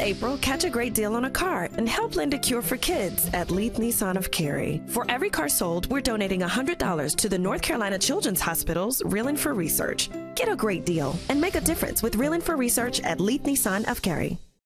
April, catch a great deal on a car and help lend a cure for kids at Leith Nissan of Cary. For every car sold, we're donating $100 to the North Carolina Children's Hospital's Reelin' for Research. Get a great deal and make a difference with Reelin' for Research at Leith Nissan of Cary.